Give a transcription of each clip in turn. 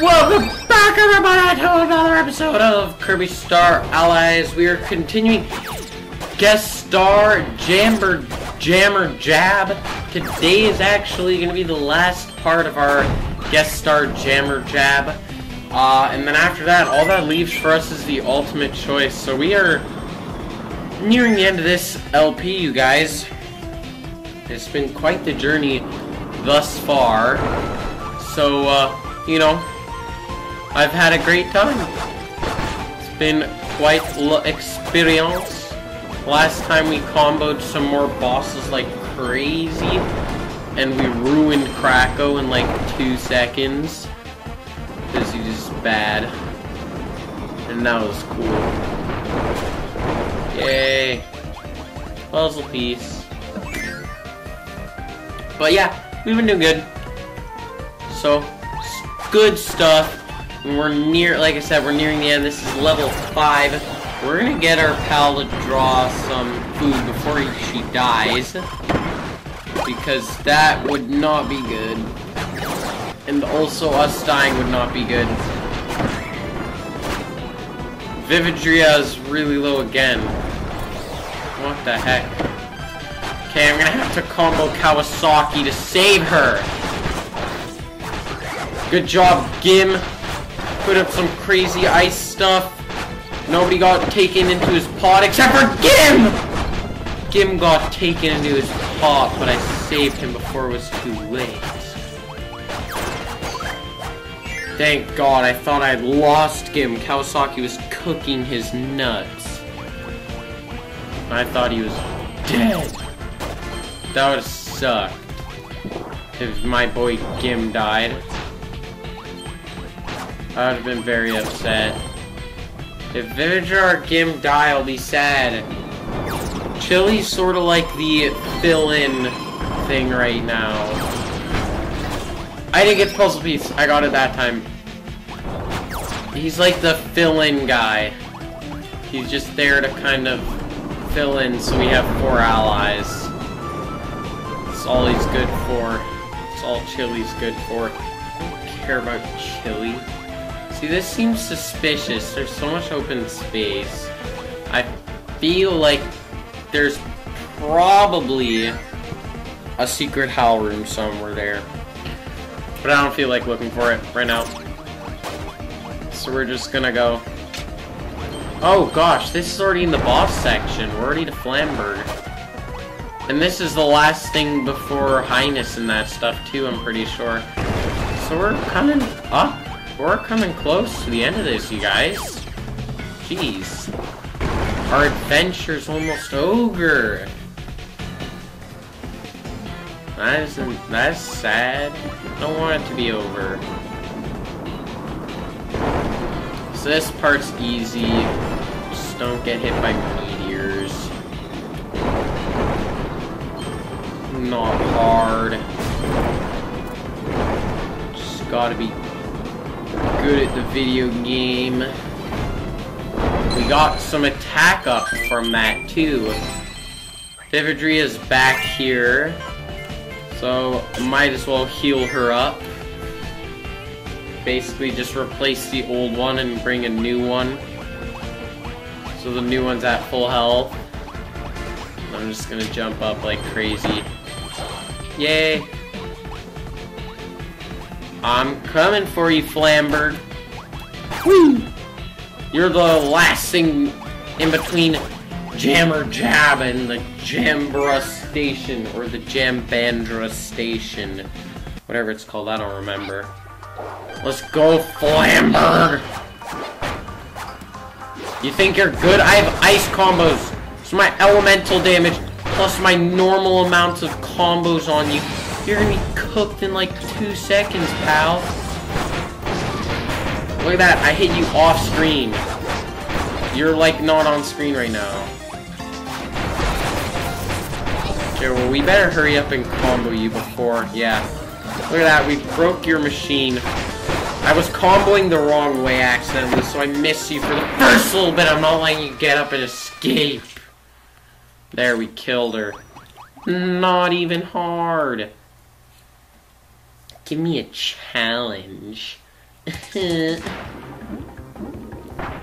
Welcome back, everybody, to another episode of Kirby Star Allies. We are continuing guest star Jammer Jammer Jab. Today is actually going to be the last part of our guest star Jammer Jab. Uh, and then after that, all that leaves for us is the ultimate choice. So we are nearing the end of this LP, you guys. It's been quite the journey thus far. So, uh, you know, I've had a great time. It's been quite experience. Last time we comboed some more bosses like crazy, and we ruined Kracko in like two seconds. Because he's bad. And that was cool. Yay. Puzzle piece. But yeah, we've been doing good. So, good stuff. We're near, like I said, we're nearing the end. This is level 5. We're gonna get our pal to draw some food before he, she dies. Because that would not be good. And also us dying would not be good. Vividria is really low again. What the heck? Okay, I'm gonna have to combo Kawasaki to save her. Good job, Gim. Put up some crazy ice stuff. Nobody got taken into his pot except for Gim! Gim got taken into his pot, but I saved him before it was too late. Thank God, I thought I'd lost Gim. Kawasaki was cooking his nuts. I thought he was dead. That would have sucked. If my boy Gim died. I would have been very upset. If Villager or Gim die, I'll be sad. Chilly's sort of like the fill-in thing right now. I didn't get the puzzle piece. I got it that time. He's like the fill-in guy. He's just there to kind of fill in so we have four allies. That's all he's good for. That's all Chilly's good for. I don't care about Chilly. See, this seems suspicious. There's so much open space. I feel like there's probably a secret howl room somewhere there. But I don't feel like looking for it right now. So we're just gonna go. Oh gosh, this is already in the boss section. We're already to Flamberge. And this is the last thing before Hyness and that stuff too, I'm pretty sure. So we're coming up. We're coming close to the end of this, you guys. Jeez. Our adventure's almost over. That isn't, that's sad. I don't want it to be over. So this part's easy. Just don't get hit by meteors. Not hard. Just gotta be good at the video game. We got some attack up from that too. Vividria is back here. So, might as well heal her up. Basically, just replace the old one and bring a new one. So the new one's at full health. I'm just gonna jump up like crazy. Yay! I'm coming for you, Flamberge. You're the last thing in between Jammer Jab and the Jambra Station, or the Jambandra Station. Whatever it's called, I don't remember. Let's go, Flamberge! You think you're good? I have ice combos. So my elemental damage, plus my normal amounts of combos on you. You're gonna be cooked in like two seconds, pal. Look at that, I hit you off screen. You're like not on screen right now. Okay, well we better hurry up and combo you before, yeah. Look at that, we broke your machine. I was comboing the wrong way accidentally, so I missed you for the first little bit. I'm not letting you get up and escape. There, we killed her. Not even hard. Give me a challenge.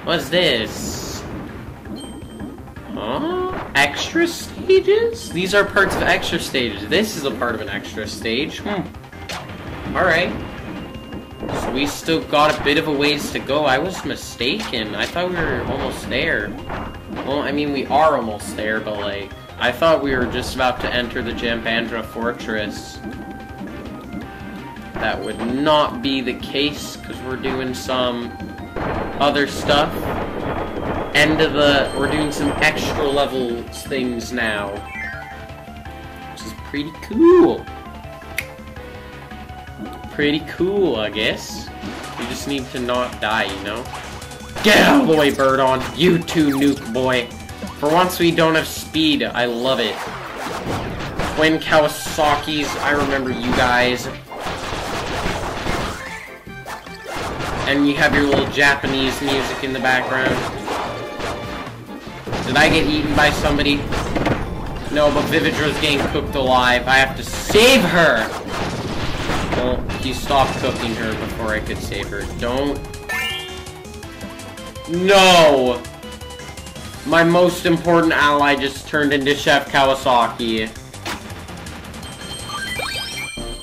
What's this? Huh? Extra stages? These are parts of extra stages. This is a part of an extra stage. Hmm. Alright. So we still got a bit of a ways to go. I was mistaken. I thought we were almost there. Well, I mean, we are almost there, but like... I thought we were just about to enter the Jambandra Fortress. That would not be the case, because we're doing some other stuff. End of the... We're doing some extra level things now. Which is pretty cool. Pretty cool, I guess. You just need to not die, you know? Get out of the way, Birdon! You too, Nuke Boy! For once we don't have speed, I love it. Twin Kawasaki's, I remember you guys. And you have your little Japanese music in the background. Did I get eaten by somebody? No, but Vividra's getting cooked alive. I have to save her! Well, he stopped cooking her before I could save her. Don't... No! My most important ally just turned into Chef Kawasaki.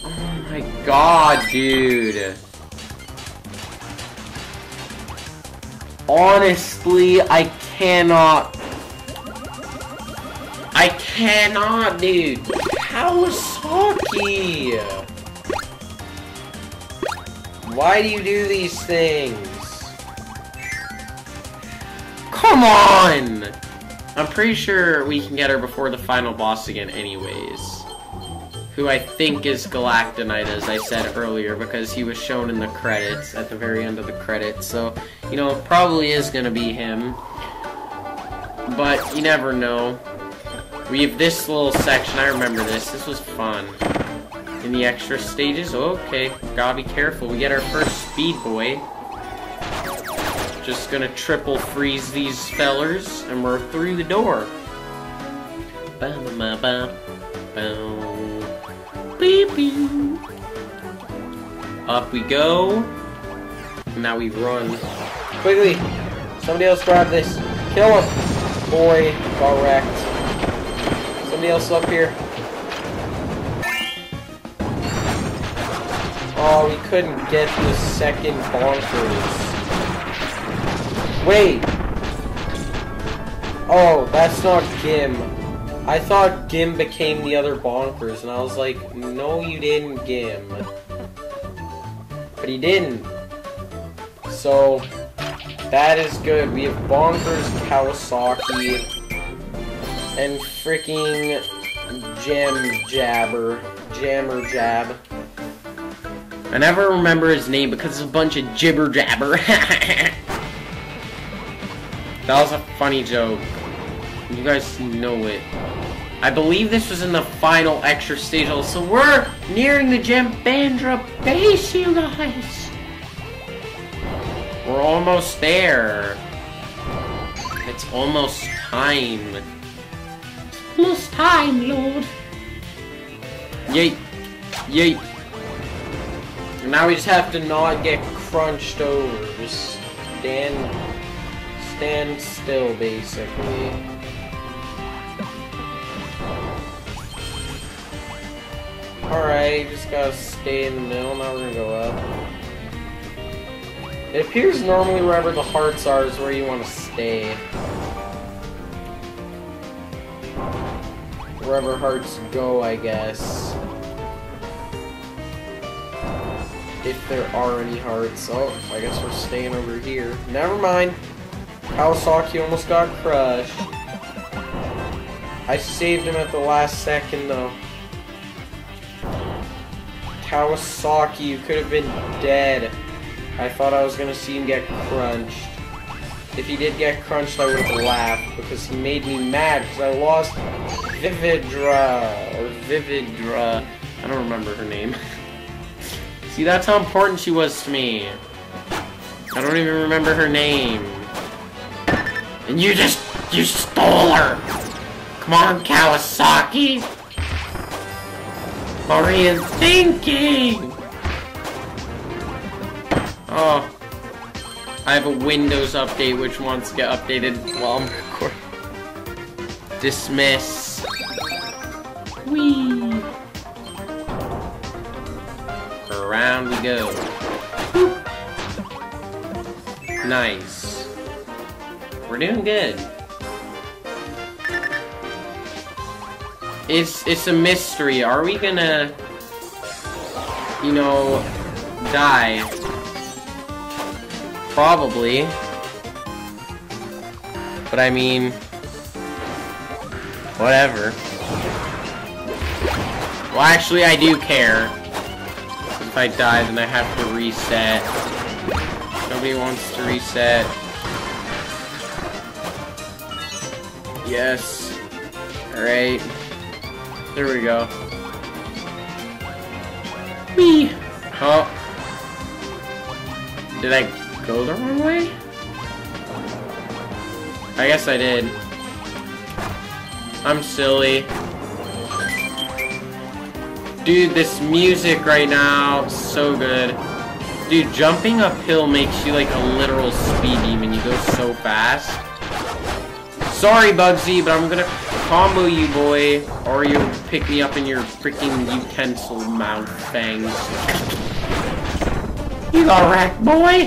Oh my god, dude. Honestly, I cannot... I cannot, dude. Kawasaki! Why do you do these things? Come on! I'm pretty sure we can get her before the final boss again anyways. Who I think is Galacta Knight, as I said earlier, because he was shown in the credits, at the very end of the credits. So, you know, probably is gonna be him. But you never know. We have this little section, I remember this, this was fun in the extra stages. Okay, gotta be careful. We get our first speed boy. Just gonna triple freeze these fellers, and we're through the door. Up we go. Now we run. Quickly! Somebody else grab this. Kill him! Boy, got wrecked. Somebody else up here. Oh, we couldn't get the second bonkers. Wait! Oh, that's not Gim. I thought Gim became the other bonkers, and I was like, no you didn't, Gim. But he didn't. So, that is good. We have Bonkers, Kawasaki, and freaking Jam Jabber. Jammer Jab. I never remember his name because it's a bunch of jibber jabber. that was a funny joke. You guys know it. I believe this was in the final extra stage, so we're nearing the Jambandra base, you guys. We're almost there. It's almost time. It's almost time, Lord. Yeet. Yeet. Now we just have to not get crunched over. Just stand, stand still, basically. Alright, just gotta stay in the middle. Now we're gonna go up. It appears normally wherever the hearts are is where you want to stay. Wherever hearts go, I guess. if there are any hearts. Oh, I guess we're staying over here. Never mind. Kawasaki almost got crushed. I saved him at the last second, though. Kawasaki, you could have been dead. I thought I was to see him get crunched. If he did get crunched, I would have laughed, because he made me mad, because I lost Vividra, or Vividra. I don't remember her name. See, that's how important she was to me. I don't even remember her name. And you just, you stole her! Come on, Kawasaki! Are you thinking? Oh. I have a Windows update which wants to get updated while I'm recording. Dismiss. Whee! Around we go. Nice. We're doing good. It's it's a mystery. Are we gonna you know die? Probably. But I mean whatever. Well actually I do care. If I die then I have to reset. Nobody wants to reset. Yes. Alright. There we go. Me. Oh. Did I go the wrong way? I guess I did. I'm silly. Dude, this music right now, so good. Dude, jumping uphill makes you like a literal speed demon. You go so fast. Sorry, Bugzzy, but I'm gonna combo you, boy, or you'll pick me up in your freaking utensil mouth fangs. You got wrecked, boy!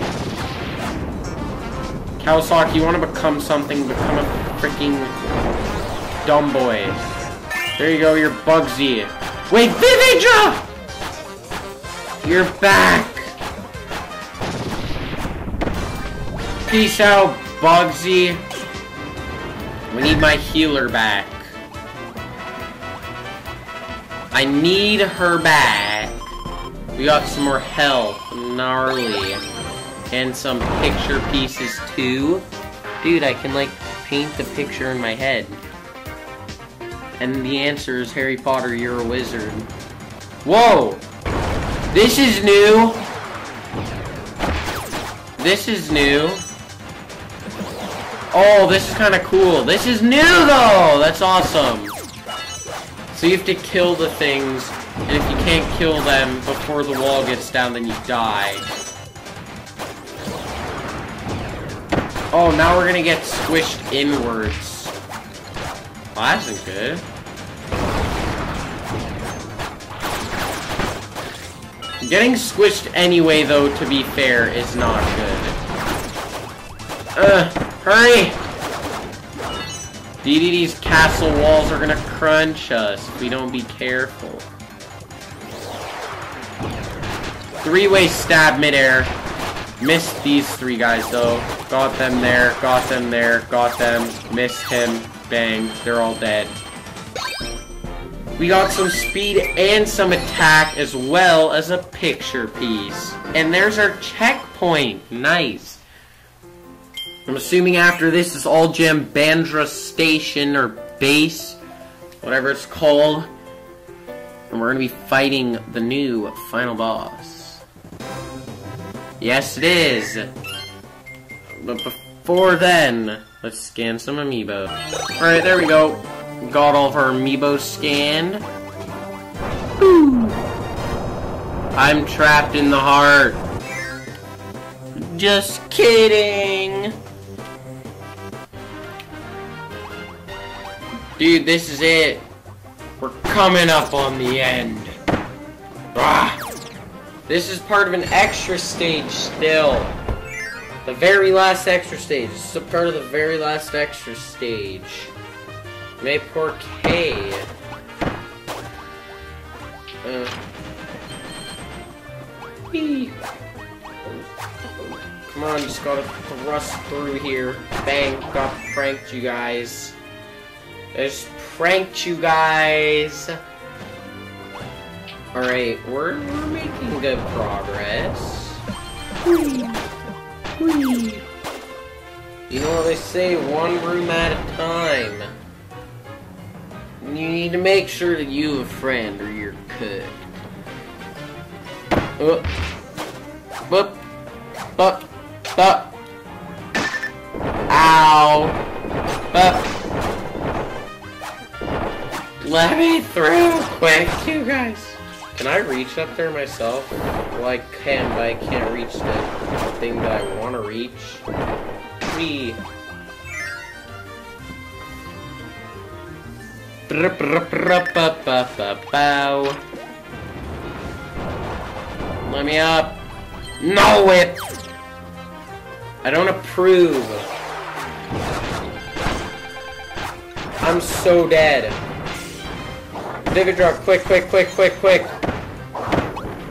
Kawasaki, you wanna become something, become a freaking dumb boy. There you go, you're Bugzzy. Wait, Vividra! You're back! Peace out, Bugzzy. We need my healer back. I need her back. We got some more health. Gnarly. And some picture pieces too. Dude, I can like paint the picture in my head. And the answer is Harry Potter, you're a wizard. Whoa! This is new! This is new. Oh, this is kind of cool. This is new, though! That's awesome. So you have to kill the things, and if you can't kill them before the wall gets down, then you die. Oh, now we're gonna get squished inwards. Well, that isn't good. Getting squished anyway, though, to be fair, is not good. Ugh. Hurry! DDD's castle walls are gonna crunch us if we don't be careful. Three-way stab midair. Missed these three guys though. Got them there, got them there, got them, missed him, bang, they're all dead. We got some speed and some attack as well as a picture piece. And there's our checkpoint. Nice. I'm assuming after this is all Gem Bandra Station or base, whatever it's called. And we're gonna be fighting the new final boss. Yes, it is. But before then, let's scan some amiibo. Alright, there we go. Got all of our amiibo scanned. I'm trapped in the heart. Just kidding. Dude, this is it. We're coming up on the end. Ah. This is part of an extra stage still. The very last extra stage. This is part of the very last extra stage. May poor K. Uh. Come on, just gotta thrust through here. Bang, got pranked you guys. I just pranked you guys. Alright, we're, we're making good progress. You know what they say, one room at a time. You need to make sure that you have a friend or you're cooked. Whoop. Bup. Bup. Ow. Bup. Let me through quick, you guys. Can I reach up there myself? Well, I can, but I can't reach the thing that I want to reach. Me. Let me up. No it. I don't approve. I'm so dead. Vivid drop, quick, quick, quick, quick, quick.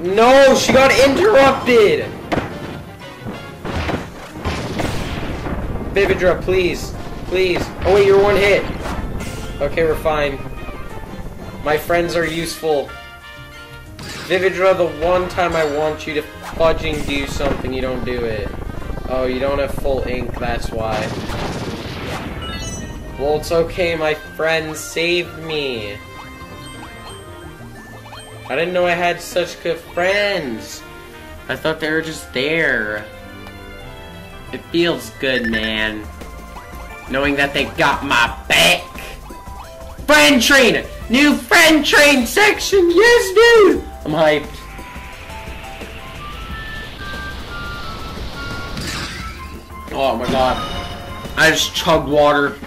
No, she got interrupted. Vivid drop, please, please. Oh wait, you're one hit. Okay, we're fine. My friends are useful. Vividra, the one time I want you to fudging do something, you don't do it. Oh, you don't have full ink, that's why. Well, it's okay, my friend saved me. I didn't know I had such good friends. I thought they were just there. It feels good, man. Knowing that they got my back. Friend train! New friend train section! Yes, dude! I'm hyped. Oh my god. I just chugged water.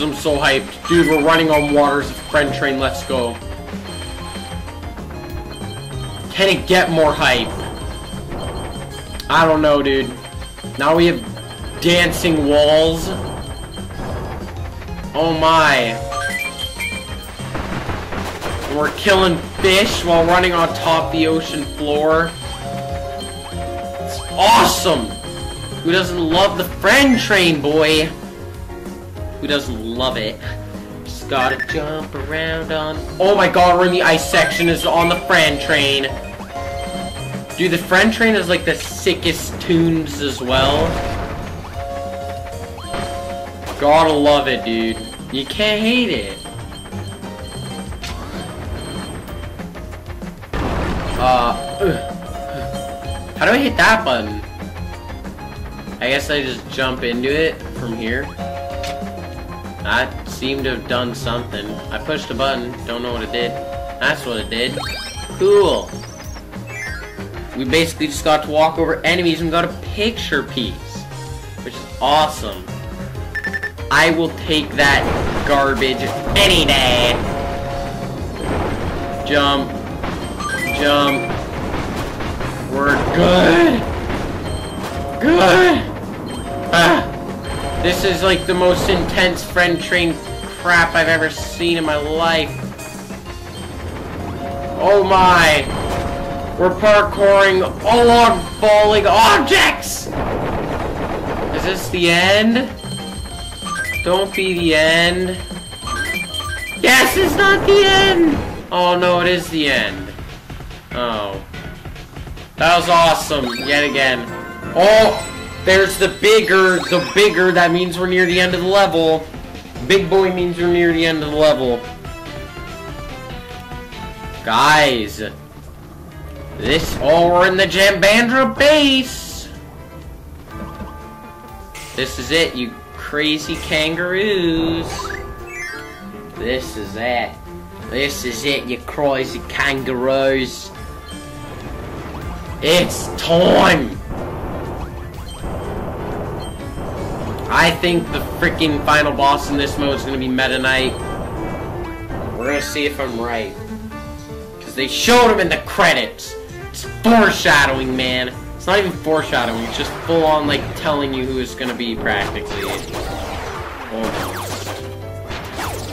Because I'm so hyped. Dude, we're running on waters. of Friend train, let's go. Can it get more hype? I don't know, dude. Now we have dancing walls. Oh my. We're killing fish while running on top the ocean floor. It's awesome! Who doesn't love the friend train, boy? Who doesn't love it? Just gotta jump around on... Oh my god, we're in the ice section is on the friend train. Dude, the friend train is like the sickest tunes as well. Gotta love it, dude. You can't hate it. Uh, how do I hit that button? I guess I just jump into it from here. That seemed to have done something. I pushed a button, don't know what it did. That's what it did. Cool. We basically just got to walk over enemies and got a picture piece. Which is awesome. I will take that garbage any day. Jump. Jump. We're good. Good. Ah. This is like the most intense friend train crap I've ever seen in my life. Oh my. We're parkouring along falling objects! Is this the end? Don't be the end. Yes, it's not the end! Oh no, it is the end. Oh. That was awesome, yet again. Oh! There's the bigger, the bigger, that means we're near the end of the level. Big boy means we're near the end of the level. Guys. This, oh, we're in the Jambandra base. This is it, you crazy kangaroos. This is it. This is it, you crazy kangaroos. It's time! I think the freaking final boss in this mode is gonna be Meta Knight. We're gonna see if I'm right. Because they showed him in the credits. It's foreshadowing, man. It's not even foreshadowing, it's just full on, like, telling you who it's gonna be, practically. Almost.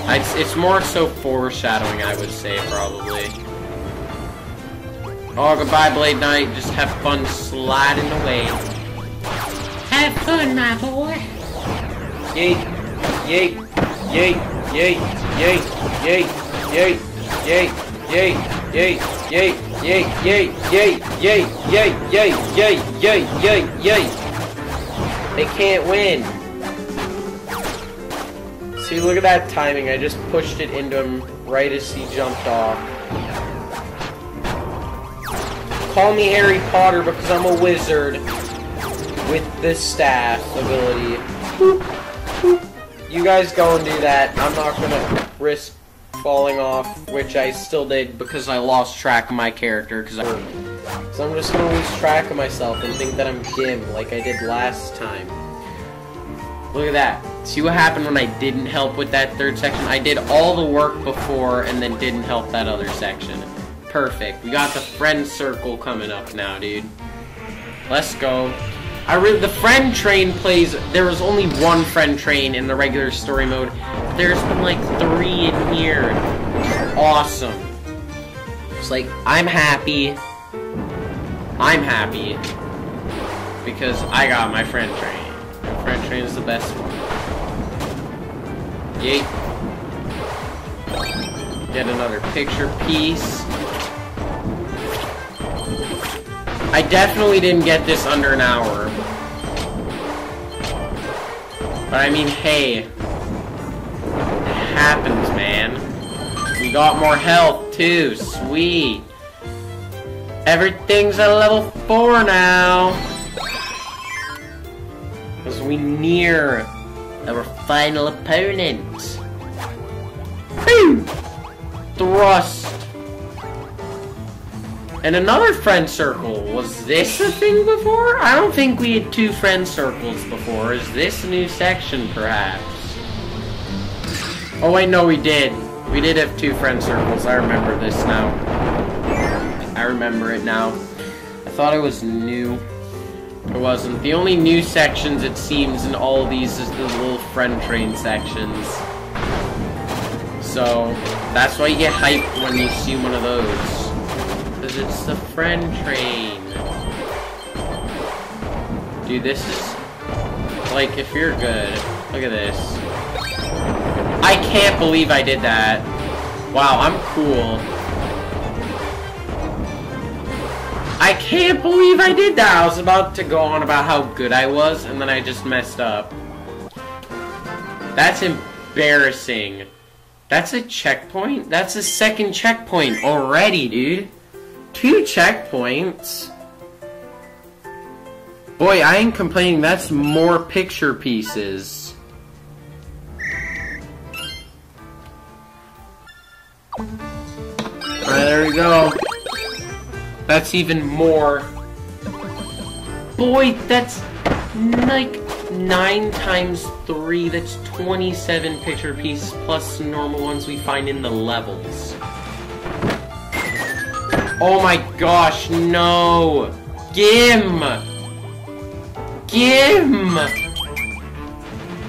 It's, it's more so foreshadowing, I would say, probably. Oh, goodbye, Blade Knight. Just have fun sliding away. Have fun, my boy. Yeet, yeet, yeet, yeet, yeet, yeet, yeet, yeet, yeet, yeet, yeet, yeet, yeet, yeet, yeet, yeet, yeet, yeet, yeet, yeet. They can't win. See, look at that timing. I just pushed it into him right as he jumped off. Call me Harry Potter because I'm a wizard with the staff ability. You guys go and do that. I'm not gonna risk falling off, which I still did because I lost track of my character. Because I, so I'm just gonna lose track of myself and think that I'm Gim, like I did last time. Look at that. See what happened when I didn't help with that third section? I did all the work before and then didn't help that other section. Perfect. We got the friend circle coming up now, dude. Let's go. I really the friend train plays. There was only one friend train in the regular story mode. There's been like three in here. Awesome. It's like I'm happy. I'm happy because I got my friend train. Friend train is the best one. Yeet. Get another picture piece. I definitely didn't get this under an hour. But I mean, hey. It happens, man. We got more health, too. Sweet. Everything's at level 4 now. As we near our final opponent. Boom! Thrust. And another friend circle. Was this a thing before? I don't think we had two friend circles before. Is this a new section, perhaps? Oh wait, no, we did. We did have two friend circles. I remember this now. I remember it now. I thought it was new. It wasn't. The only new sections, it seems, in all these is the little friend train sections. So, that's why you get hyped when you see one of those. Because it's the friend train. Dude, this is... Like, if you're good... Look at this. I can't believe I did that. Wow, I'm cool. I can't believe I did that! I was about to go on about how good I was, and then I just messed up. That's embarrassing. That's a checkpoint? That's a second checkpoint already, dude. Two checkpoints? Boy, I ain't complaining. That's more picture pieces. Alright, there we go. That's even more. Boy, that's like 9 times 3. That's 27 picture pieces plus normal ones we find in the levels. Oh my gosh, no! Gim! Gim!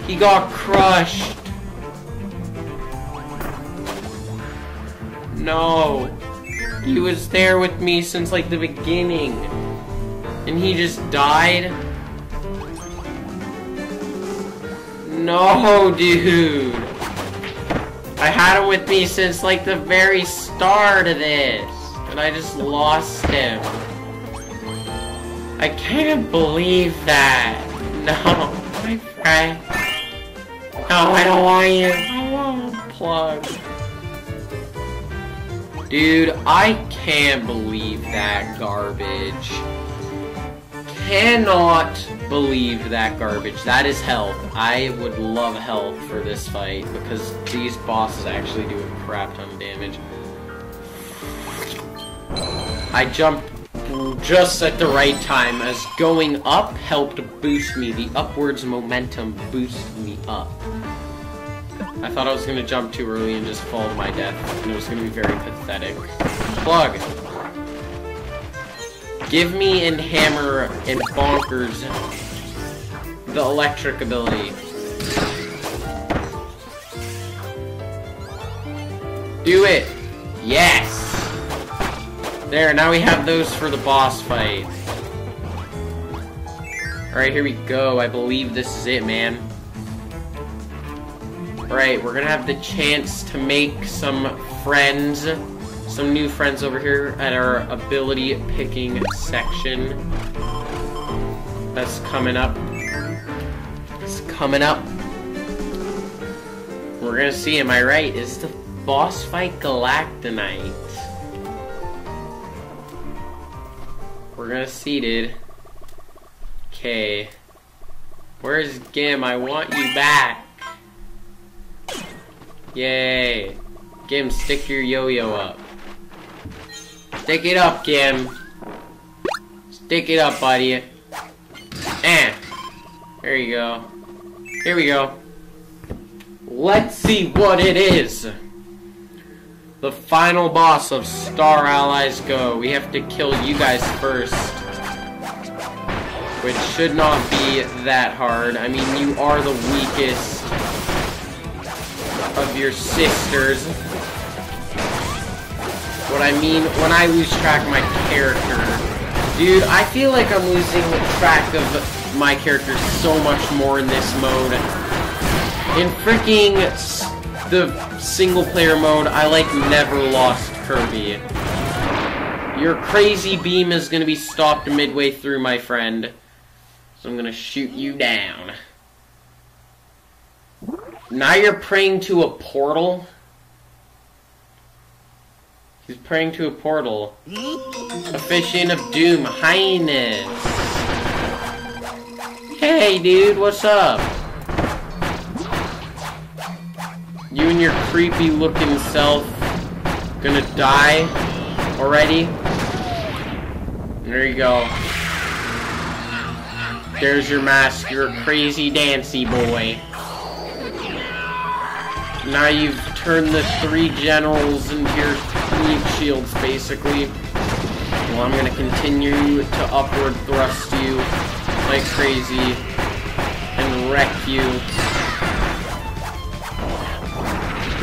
He got crushed. No. He was there with me since like the beginning. And he just died? No, dude. I had him with me since like the very start of this and I just lost him. I can't believe that. No, my friend. No, I don't want you. I want plug. Dude, I can't believe that garbage. Cannot believe that garbage. That is health. I would love health for this fight because these bosses actually do a crap ton of damage. I jumped just at the right time as going up helped boost me. The upwards momentum boosted me up. I thought I was going to jump too early and just fall to my death, and it was going to be very pathetic. Plugg! Give me and Hammer and Bonkers the electric ability. Do it! Yes! There, now we have those for the boss fight. Alright, here we go. I believe this is it, man. Alright, we're gonna have the chance to make some friends. Some new friends over here at our ability picking section. That's coming up. It's coming up. We're gonna see, am I right? Is the boss fight Galacta Knight? We're gonna seed it. Okay. Where's Gim? I want you back. Yay. Gim, stick your yo-yo up. Stick it up, Gim. Stick it up, buddy. Eh. There you go. Here we go. Let's see what it is. The final boss of Star Allies Go. We have to kill you guys first. Which should not be that hard. I mean, you are the weakest of your sisters. What I mean, when I lose track of my character, dude, I feel like I'm losing track of my character so much more in this mode. In freaking the single player mode, I like never lost Kirby. Your crazy beam is gonna be stopped midway through, my friend. So I'm gonna shoot you down. Now you're praying to a portal? He's praying to a portal. Officiant of Doom, Hyness. Hey, dude, what's up? You and your creepy looking self gonna die already? There you go. There's your mask, you're a crazy dancy boy. Now you've turned the three generals into your meat shields, basically. Well, I'm gonna continue to upward thrust you like crazy and wreck you.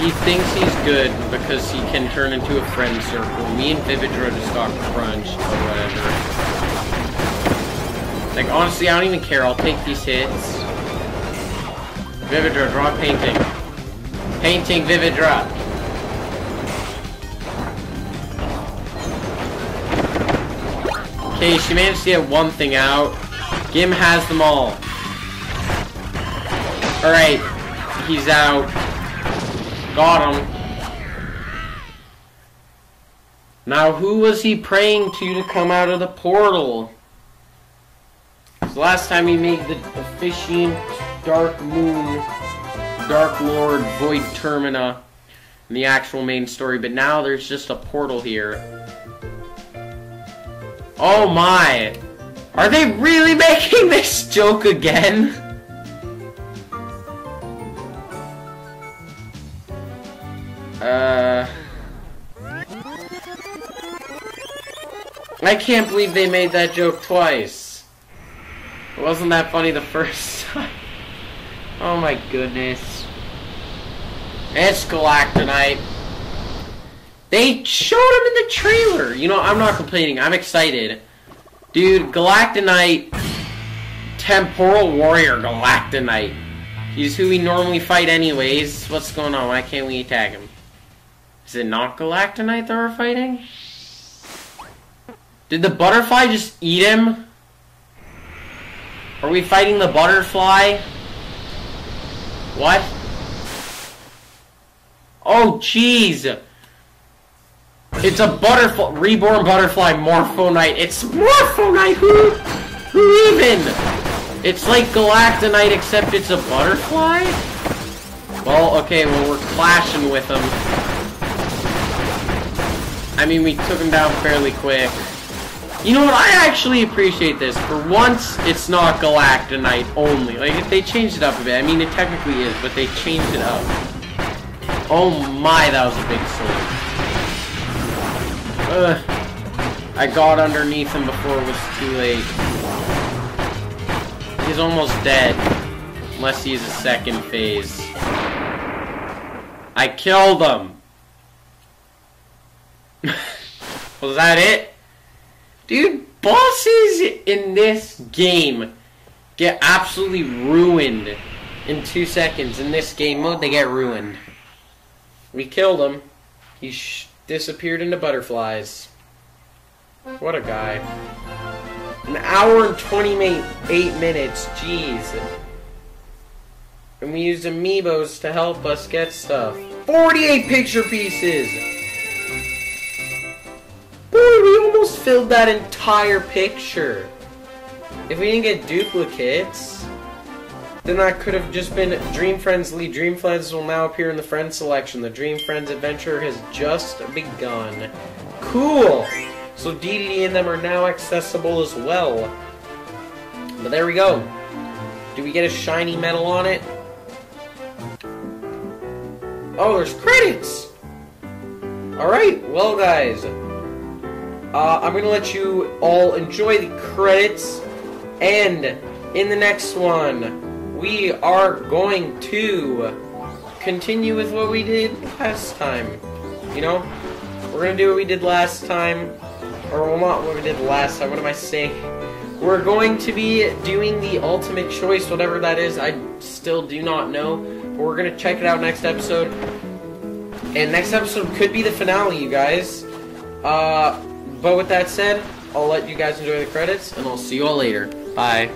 He thinks he's good because he can turn into a friend circle. Me and Vividra just got crunched or whatever. Like, honestly, I don't even care. I'll take these hits. Vividra, draw painting. Painting Vividra. Okay, she managed to get one thing out. Gim has them all. Alright, he's out. Got him. Now, who was he praying to to come out of the portal? So last time he made the officiant Dark Moon, Dark Lord, Void Termina in the actual main story, but now there's just a portal here. Oh my! Are they really making this joke again? Uh... I can't believe they made that joke twice. It wasn't that funny the first time. Oh my goodness. It's Galacta Knight. They showed him in the trailer. You know, I'm not complaining. I'm excited. Dude, Galacta Knight, Temporal Warrior Galacta Knight. He's who we normally fight anyways. What's going on? Why can't we attack him? Is it not Galacta Knight that we're fighting? Did the butterfly just eat him? Are we fighting the butterfly? What? Oh, jeez! It's a butterfly, reborn butterfly Morpho Knight. It's Morpho Knight! Who, who even? It's like Galacta Knight except it's a butterfly? Well, okay, well we're clashing with them. I mean, we took him down fairly quick. You know what? I actually appreciate this. For once, it's not Galacta Knight only. Like, if they changed it up a bit. I mean, it technically is, but they changed it up. Oh my, that was a big sword. Ugh. I got underneath him before it was too late. He's almost dead. Unless he's a second phase. I killed him! Was that it? Dude, bosses in this game get absolutely ruined in two seconds. In this game mode, they get ruined. We killed him. He disappeared into butterflies. What a guy. An hour and 28 minutes. Jeez. And we used amiibos to help us get stuff. 48 picture pieces! Boy, we almost filled that entire picture. If we didn't get duplicates. then that could have just been Dream Friends Lead. Dream Friends will now appear in the friend selection. The Dream Friends adventure has just begun. Cool! So DDD and them are now accessible as well. But there we go. Do we get a shiny medal on it? Oh, there's credits! Alright, well guys. Uh, I'm gonna let you all enjoy the credits. And in the next one, we are going to continue with what we did last time. You know? We're gonna do what we did last time. Or, well, not what we did last time. What am I saying? We're going to be doing the ultimate choice, whatever that is. I still do not know. But we're to check it out next episode. And next episode could be the finale, you guys. Uh, but with that said, I'll let you guys enjoy the credits, and I'll see you all later. Bye.